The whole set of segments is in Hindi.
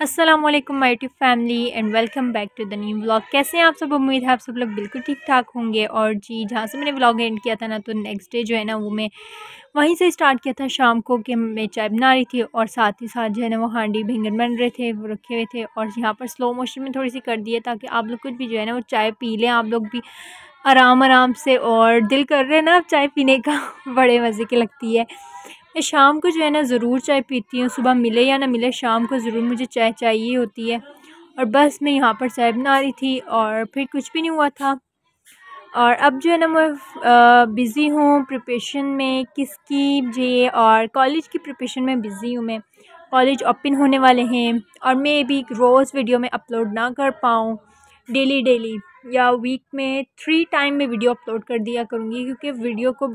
Aslam my T family and welcome back to the new blog कैसे हैं आप सब? उम्मीद है आप सब लोग बिल्कुल ठीक ठाक होंगे। और जी, जहाँ से मैंने ब्लॉग एंड किया था ना तो नेक्स्ट डे जो है ना, वो मैं वहीं से स्टार्ट किया था शाम को कि मैं चाय बना रही थी और साथ ही साथ जो है ना, वो हांडी भिंगन बन रहे थे, वो रखे हुए थे। और यहाँ पर स्लो मोशन में थोड़ी सी कर दिया ताकि आप लोग कुछ भी जो है ना, वो चाय पी लें। आप लोग भी आराम आराम से और दिल कर रहे हैं ना, आप चाय पीने का। बड़े मज़े की लगती है। मैं शाम को जो है ना ज़रूर चाय पीती हूँ। सुबह मिले या ना मिले, शाम को ज़रूर मुझे चाय चाहिए होती है। और बस मैं यहाँ पर चाय बना रही थी और फिर कुछ भी नहीं हुआ था। और अब जो है ना मैं बिज़ी हूँ प्रिपरेशन में, किसकी जे और कॉलेज की प्रिपरेशन में बिज़ी हूँ मैं। कॉलेज ओपन होने वाले हैं और मैं भी रोज़ वीडियो में अपलोड ना कर पाऊँ। डेली डेली या वीक में थ्री टाइम में वीडियो अपलोड कर दिया करूँगी क्योंकि वीडियो को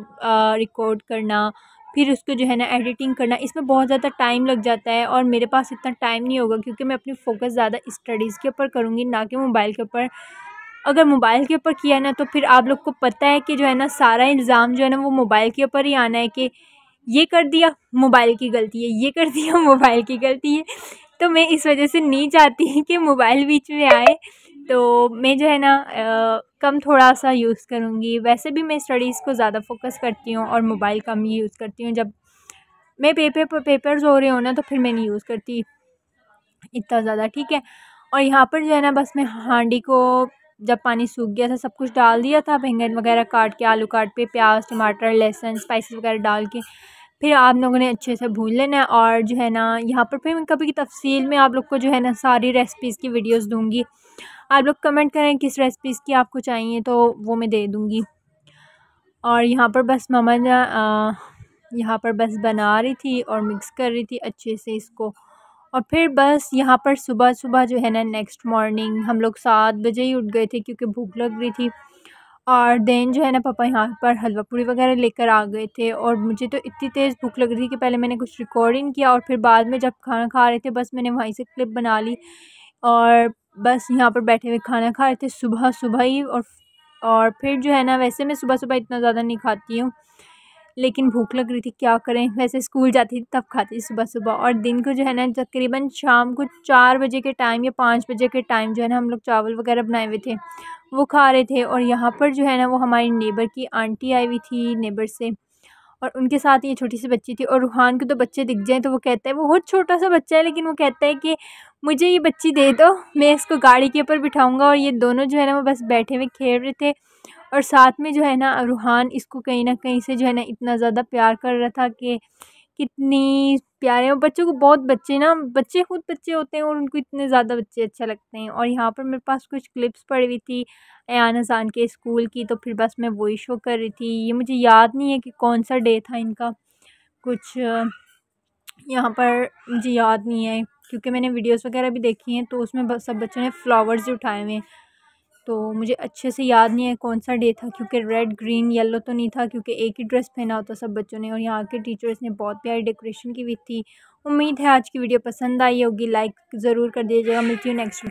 रिकॉर्ड करना फिर उसको जो है ना एडिटिंग करना, इसमें बहुत ज़्यादा टाइम लग जाता है और मेरे पास इतना टाइम नहीं होगा क्योंकि मैं अपनी फ़ोकस ज़्यादा स्टडीज़ के ऊपर करूँगी, ना कि मोबाइल के ऊपर। अगर मोबाइल के ऊपर किया ना तो फिर आप लोग को पता है कि जो है ना सारा इल्ज़ाम जो है ना वो मोबाइल के ऊपर ही आना है कि ये कर दिया मोबाइल की गलती है, ये कर दिया मोबाइल की गलती है। तो मैं इस वजह से नहीं चाहती कि मोबाइल बीच में आए। तो मैं जो है ना कम थोड़ा सा यूज़ करूँगी। वैसे भी मैं स्टडीज़ को ज़्यादा फोकस करती हूँ और मोबाइल कम ही यूज़ करती हूँ। जब मैं पेपर पर पेपर्स हो रहे हो ना तो फिर मैं नहीं यूज़ करती इतना ज़्यादा, ठीक है? और यहाँ पर जो है ना, बस मैं हांडी को जब पानी सूख गया था, सब कुछ डाल दिया था, बैंगन वगैरह काट के, आलू काट पे प्याज, टमाटर, लहसुन, स्पाइसेस वगैरह डाल के, फिर आप लोगों ने अच्छे से भून लेना है। और जो है ना, यहाँ पर फिर मैं कभी की तफसील में आप लोग को जो है ना, सारी रेसिपीज़ की वीडियोस दूँगी। आप लोग कमेंट करें किस रेसिपीज़ की आपको चाहिए तो वो मैं दे दूँगी। और यहाँ पर बस ममा यहाँ पर बस बना रही थी और मिक्स कर रही थी अच्छे से इसको। और फिर बस यहाँ पर सुबह सुबह जो है ना नेक्स्ट मॉर्निंग हम लोग सात बजे ही उठ गए थे क्योंकि भूख लग रही थी। और देन जो है ना, पापा यहाँ पर हलवा पूड़ी वगैरह लेकर आ गए थे और मुझे तो इतनी तेज़ भूख लग रही थी कि पहले मैंने कुछ रिकॉर्डिंग किया और फिर बाद में जब खाना खा रहे थे, बस मैंने वहीं से क्लिप बना ली। और बस यहाँ पर बैठे हुए खाना खा रहे थे सुबह सुबह ही और और फिर जो है ना वैसे मैं सुबह सुबह इतना ज़्यादा नहीं खाती हूँ। लेकिन भूख लग रही थी, क्या करें? वैसे स्कूल जाती थी तब खाती थी सुबह सुबह और दिन को जो है ना तकरीबन शाम को चार बजे के टाइम या पाँच बजे के टाइम जो है ना हम लोग चावल वगैरह बनाए हुए थे, वो खा रहे थे और यहाँ पर जो है ना वो हमारी नेबर की आंटी आई हुई थी नेबर से और उनके साथ ये छोटी सी बच्ची थी और रूहान को तो बच्चे दिख जाएँ तो वो कहता है, वो बहुत छोटा सा बच्चा है, लेकिन वो कहता है कि मुझे ये बच्ची दे दो, मैं इसको गाड़ी के ऊपर बिठाऊँगा। और ये दोनों जो है ना, वो बस बैठे हुए खेल रहे थे और साथ में जो है ना, रूहान इसको कहीं ना कहीं से जो है ना, इतना ज़्यादा प्यार कर रहा था कि कितनी प्यारे और बच्चों को बहुत बच्चे ना, बच्चे खुद बच्चे होते हैं और उनको इतने ज़्यादा बच्चे अच्छे लगते हैं। और यहाँ पर मेरे पास कुछ क्लिप्स पड़ी हुई थी अयान हसान के स्कूल की तो फिर बस मैं वही शो कर रही थी। ये मुझे याद नहीं है कि कौन सा डे था इनका। कुछ, यहाँ पर मुझे याद नहीं है, क्योंकि मैंने वीडियोस वगैरह भी देखी हैं तो उसमें सब बच्चों ने फ्लावर्स उठाए हुए हैं। तो मुझे अच्छे से याद नहीं है कौन सा डे था, क्योंकि रेड, ग्रीन, येलो तो नहीं था, क्योंकि एक ही ड्रेस पहना होता सब बच्चों ने और यहाँ के टीचर्स ने बहुत प्यारी डेकोरेशन की हुई थी। उम्मीद है आज की वीडियो पसंद आई होगी, लाइक ज़रूर कर दीजिएगा, मिलती हूँ नेक्स्ट